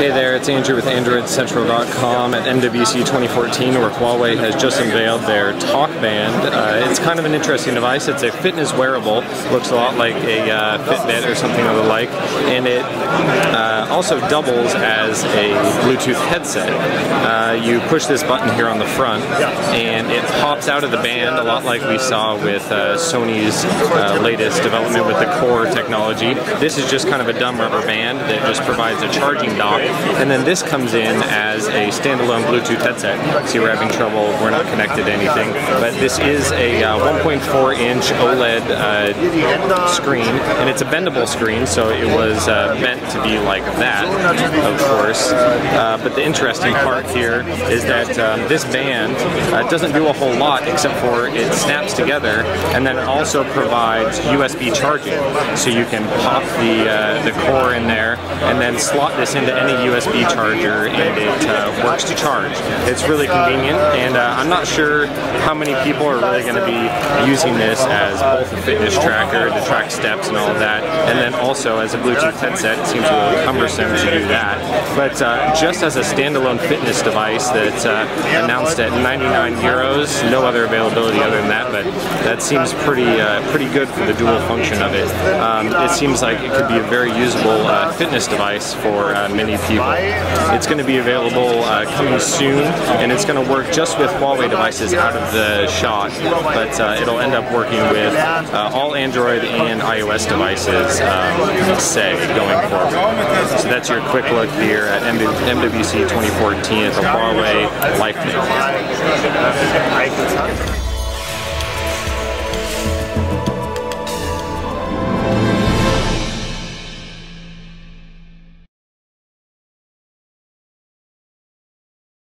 it's Andrew with AndroidCentral.com at MWC 2014 where Huawei has just unveiled their TalkBand. Uh, it's kind of an interesting device. It's a fitness wearable, looks a lot like a uh, Fitbit or something of the like, and it also doubles as a Bluetooth headset. Uh, you push this button here on the front and it pops out of the band a lot like we saw with uh, Sony's uh, latest development with the Core technology. This is just kind of a dumb rubber band that just provides a charging dock. And then this comes in as a standalone Bluetooth headset. See, we're having trouble, we're not connected to anything. But this is a uh, 1.4 inch OLED uh, screen, and it's a bendable screen, so it was uh, meant to be like that, of course. Uh, but the interesting part here is that um, this band uh, doesn't do a whole lot except for it snaps together, and then it also provides USB charging. So you can pop the, uh, the core in there, and then slot this into any USB charger and it uh, works to charge. It's really convenient and uh, I'm not sure how many people are really going to be using this as both a fitness tracker to track steps and all of that and then also as a Bluetooth headset it seems a little cumbersome to do that. But uh, just as a standalone fitness device that's uh, announced at 99 euros, no other availability other than that, but that seems pretty uh, pretty good for the dual function of it. Um, it seems like it could be a very usable uh, fitness device for uh, many people. It's going to be available uh, coming soon, and it's going to work just with Huawei devices out of the shot, but it'll end up working with all Android and iOS devices, um, say, going forward. So that's your quick look here at MWC 2014 at the Huawei LifeMate.